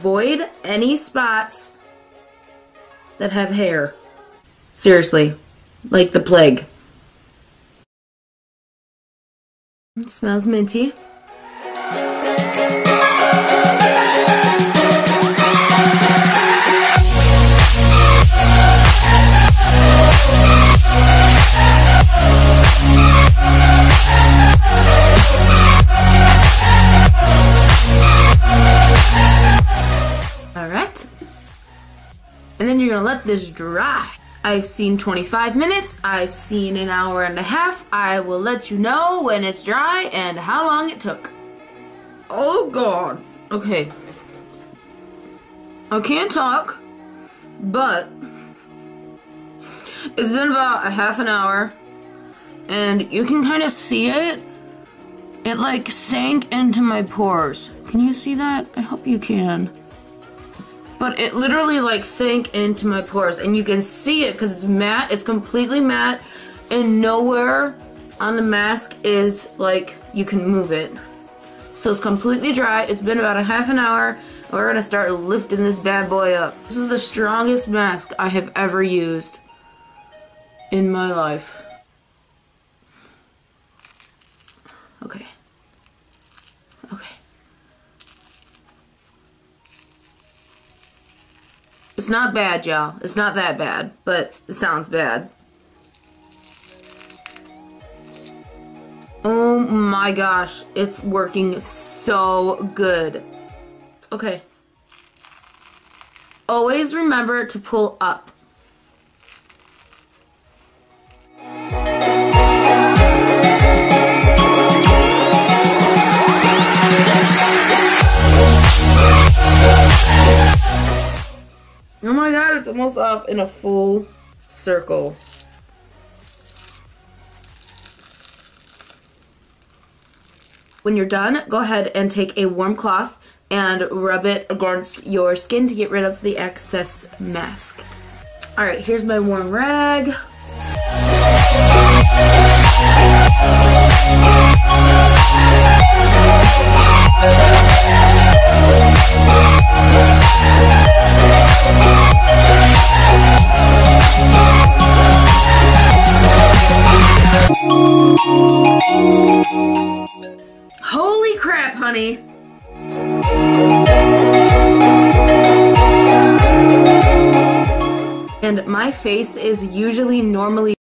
avoid any spots that have hair. Seriously, like the plague. It smells minty. And then you're gonna let this dry. I've seen 25 minutes, I've seen an hour and a half. I will let you know when it's dry and how long it took. Oh god. Okay. I can't talk, but it's been about a half an hour and you can kind of see it. It like sank into my pores. Can you see that? I hope you can but it literally like sank into my pores and you can see it because it's matte it's completely matte and nowhere on the mask is like you can move it. So it's completely dry it's been about a half an hour we're gonna start lifting this bad boy up. This is the strongest mask I have ever used in my life It's not bad, y'all. It's not that bad, but it sounds bad. Oh my gosh, it's working so good. Okay. Always remember to pull up. Almost off in a full circle. When you're done, go ahead and take a warm cloth and rub it against your skin to get rid of the excess mask. Alright, here's my warm rag. Holy crap, honey. And my face is usually normally